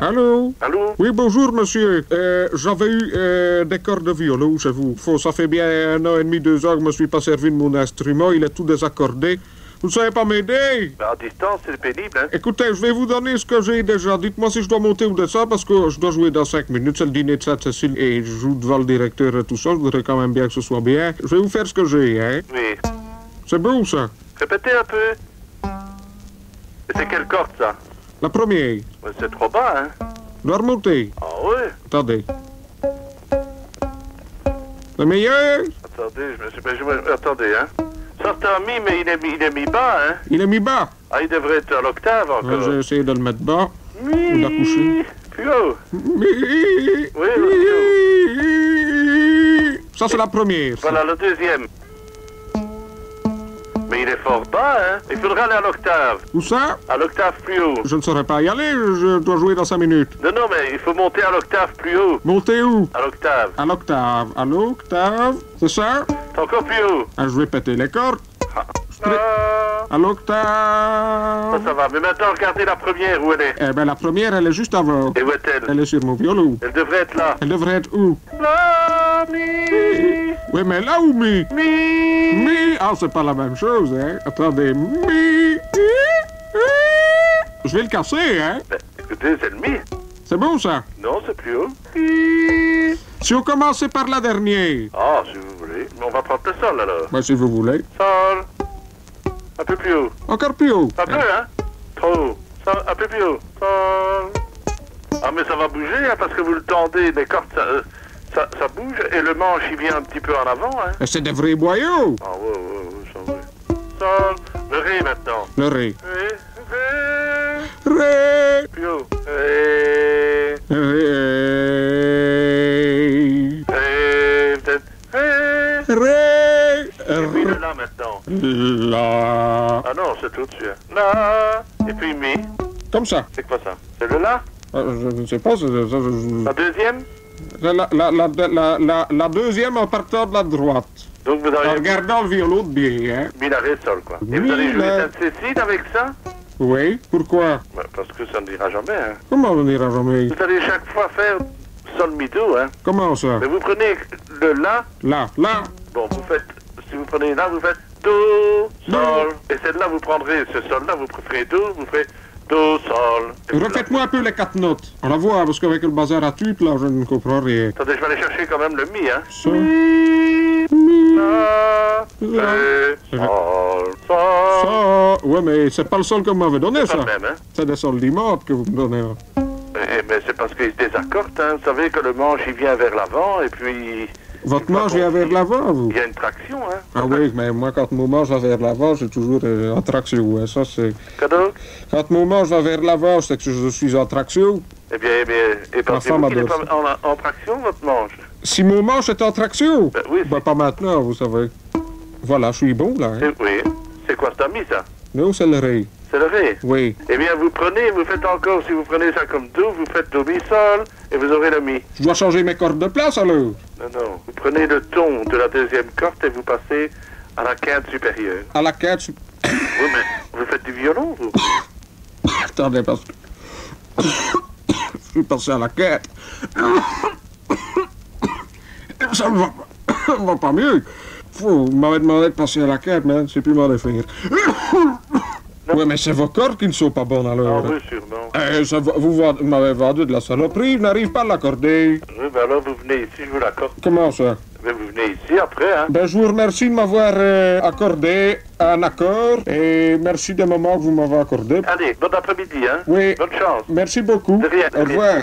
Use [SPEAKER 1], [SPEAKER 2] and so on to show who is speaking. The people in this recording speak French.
[SPEAKER 1] Allô?
[SPEAKER 2] Allô?
[SPEAKER 1] Oui, bonjour, monsieur. Euh, J'avais eu euh, des cordes de violon chez vous. Faut, ça fait bien un an et demi, deux ans que je me suis pas servi de mon instrument. Il est tout désaccordé. Vous ne savez pas m'aider?
[SPEAKER 2] Ben, À distance, c'est pénible, hein
[SPEAKER 1] Écoutez, je vais vous donner ce que j'ai déjà. Dites-moi si je dois monter ou descendre parce que je dois jouer dans cinq minutes. C'est le dîner de Sainte-Cécile et je joue devant le directeur et tout ça. Je voudrais quand même bien que ce soit bien. Je vais vous faire ce que j'ai, hein.
[SPEAKER 2] Oui.
[SPEAKER 1] C'est beau, ça.
[SPEAKER 2] Répétez un peu. C'est quelle corde, ça
[SPEAKER 1] La première.
[SPEAKER 2] C'est trop bas, hein
[SPEAKER 1] Je dois remonter.
[SPEAKER 2] Ah ouais
[SPEAKER 1] Attendez. Le meilleur
[SPEAKER 2] Attendez, je me suis pas joué. Attendez, hein Ça, c'est un mi, mais il est mis, il est mis bas, hein
[SPEAKER 1] Il est mis bas.
[SPEAKER 2] Ah, il devrait être à l'octave encore.
[SPEAKER 1] J'ai essayé de le mettre bas.
[SPEAKER 2] Mi.
[SPEAKER 1] ou d'accoucher.
[SPEAKER 2] Plus haut.
[SPEAKER 1] Mi.
[SPEAKER 2] Oui,
[SPEAKER 1] Ça, c'est la première.
[SPEAKER 2] Voilà, le deuxième. Il est fort bas, hein Il faudra aller à l'octave.
[SPEAKER 1] Où ça?
[SPEAKER 2] À l'octave plus haut.
[SPEAKER 1] Je ne saurais pas y aller. Je dois jouer dans cinq minutes.
[SPEAKER 2] Non, non, mais il faut monter à l'octave plus haut.
[SPEAKER 1] Monter où?
[SPEAKER 2] À l'octave.
[SPEAKER 1] À l'octave. À l'octave C'est ça?
[SPEAKER 2] C'est encore plus haut.
[SPEAKER 1] Ah, Je vais péter les cordes.
[SPEAKER 2] Ah,
[SPEAKER 1] À l'octave.
[SPEAKER 2] ça, ça va. Mais maintenant, regardez la première, où elle est.
[SPEAKER 1] Eh ben, la première, elle est juste avant.
[SPEAKER 2] Et où est-elle?
[SPEAKER 1] Elle est sur mon violon.
[SPEAKER 2] Elle devrait être là.
[SPEAKER 1] Elle devrait être où?
[SPEAKER 2] La, mi,
[SPEAKER 1] Oui, mais là où mi?
[SPEAKER 2] Mi.
[SPEAKER 1] Mi Ah, c'est pas la même chose, hein Attendez. Mi Je vais le casser, hein
[SPEAKER 2] Ben, écoutez, c'est le mi.
[SPEAKER 1] C'est bon, ça?
[SPEAKER 2] Non, c'est plus haut. Mi.
[SPEAKER 1] Si on commençait par la dernière.
[SPEAKER 2] Ah, si vous voulez. Mais on va prendre le sol, alors.
[SPEAKER 1] Ben, si vous voulez.
[SPEAKER 2] Sol. Un peu plus haut.
[SPEAKER 1] Encore plus haut.
[SPEAKER 2] Un peu, hein? Trop haut. Sol, un peu plus haut. Sol. Ah, mais ça va bouger, hein, parce que vous le tendez, les cordes, ça, euh, ça, ça bouge, et le manche, il vient un petit peu en avant, hein
[SPEAKER 1] C'est des vrais boyaux.
[SPEAKER 2] Ah, ouais, ouais, ouais, ça, ouais. Sol. Le ré, maintenant.
[SPEAKER 1] Le ré.
[SPEAKER 2] Ré, ré.
[SPEAKER 1] Ré.
[SPEAKER 2] Plus haut. Ré.
[SPEAKER 1] Ré.
[SPEAKER 2] Ré. Peut-être. Ré.
[SPEAKER 1] Ré.
[SPEAKER 2] Et puis le la, maintenant.
[SPEAKER 1] La.
[SPEAKER 2] Ah non, c'est au-dessus. hein. La. Et puis mi.
[SPEAKER 1] Comme ça.
[SPEAKER 2] C'est quoi ça? C'est le la?
[SPEAKER 1] Euh, Je ne sais pas.
[SPEAKER 2] La deuxième?
[SPEAKER 1] La, la, la, la, la, la, la deuxième en partant de la droite.
[SPEAKER 2] Donc vous
[SPEAKER 1] En
[SPEAKER 2] avez
[SPEAKER 1] regardant le violon de hein.
[SPEAKER 2] la, sol, quoi. Et vous allez jouer
[SPEAKER 1] la-
[SPEAKER 2] Sainte-Cécile avec ça?
[SPEAKER 1] Oui. Pourquoi?
[SPEAKER 2] Ouais, Parce que ça ne dira jamais, hein.
[SPEAKER 1] Comment on n'ira jamais?
[SPEAKER 2] Vous allez chaque fois faire sol, mi, do, hein.
[SPEAKER 1] Comment ça?
[SPEAKER 2] Mais vous prenez le la,
[SPEAKER 1] Là, là.
[SPEAKER 2] bon, vous faites, si vous prenez là, vous faites do, sol. Et celle-là, vous prendrez ce sol-là, vous préférez do, vous ferez do, sol. Et vous
[SPEAKER 1] Refaites-moi un peu les quatre notes. On la voit, parce qu'avec le bazar à tupe, là, je ne comprends rien.
[SPEAKER 2] Attendez, je vais aller chercher quand même le mi, hein.
[SPEAKER 1] Ça.
[SPEAKER 2] Mi, la,
[SPEAKER 1] La. C'est
[SPEAKER 2] sol, sol.
[SPEAKER 1] Ça. Ouais, mais c'est pas le sol que vous m'avez donné, ça.
[SPEAKER 2] même, hein.
[SPEAKER 1] C'est des sols d'immote que vous me donnez. hein.
[SPEAKER 2] Eh, mais c'est parce qu'il se désaccorde, hein. Vous savez que le manche, il vient vers l'avant, et puis
[SPEAKER 1] Votre manche vient vers l'avant, vous?
[SPEAKER 2] Il y a une traction, hein.
[SPEAKER 1] Ah oui, mais moi, quand mon manche va vers l'avant, j'ai toujours euh, en traction. hein. Ça, c'est... Quand mon manche va vers l'avant, c'est que je suis en traction.
[SPEAKER 2] Eh bien, eh bien, et pensez-vous qu'il pas en, en traction, votre manche?
[SPEAKER 1] Si mon manche est en traction?
[SPEAKER 2] Ben oui,
[SPEAKER 1] Ben, pas maintenant, vous savez. Voilà, je suis bon, là. hein.
[SPEAKER 2] oui. C'est quoi, c'est un mi, ça?
[SPEAKER 1] Non, c'est le ré.
[SPEAKER 2] C'est le ré.
[SPEAKER 1] Oui.
[SPEAKER 2] Eh bien, vous prenez, vous faites encore, si vous prenez ça comme do, vous faites do, mi, sol, et vous aurez le mi.
[SPEAKER 1] Je dois changer mes cordes de place, alors
[SPEAKER 2] Non, non. Vous prenez le ton de la deuxième corde et vous passez à la quinte supérieure.
[SPEAKER 1] À la quête... je-
[SPEAKER 2] Oui, mais vous faites du violon, vous
[SPEAKER 1] Attendez, parce que... je suis passé à la quête. Ça ne va, pas- va mieux. Vous m'avez demandé de passer à la quête, mais c'est plus mal de faire. Oui, mais c'est vos cordes qui ne sont pas bonnes,
[SPEAKER 2] Ah
[SPEAKER 1] alors.
[SPEAKER 2] oui, sûrement.
[SPEAKER 1] Eh, ça vous m'avez vendu de la saloperie, je n'arrive pas à l'accorder.
[SPEAKER 2] Oui, ben alors vous venez ici, je vous l'accorde.
[SPEAKER 1] Comment ça?
[SPEAKER 2] Vous venez ici après, hein
[SPEAKER 1] Ben, je vous remercie de m'avoir euh, accordé un accord et merci des moments que vous m'avez accordé.
[SPEAKER 2] Allez, bon après-midi, hein
[SPEAKER 1] Oui,
[SPEAKER 2] Bonne chance.
[SPEAKER 1] merci beaucoup.
[SPEAKER 2] De rien, de
[SPEAKER 1] Au revoir.